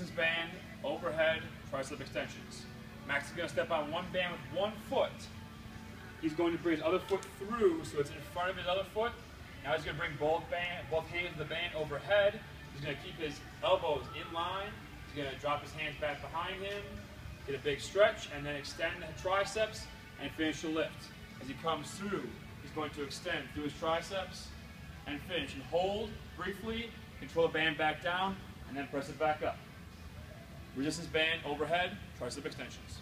resistance band, overhead, tricep extensions. Max is going to step on one band with one foot. He's going to bring his other foot through so it's in front of his other foot. Now he's going to bring both, band, both hands of the band overhead. He's going to keep his elbows in line. He's going to drop his hands back behind him, get a big stretch, and then extend the triceps and finish the lift. As he comes through, he's going to extend through his triceps and finish. And hold briefly, control the band back down, and then press it back up. Resistance band overhead, tricep extensions.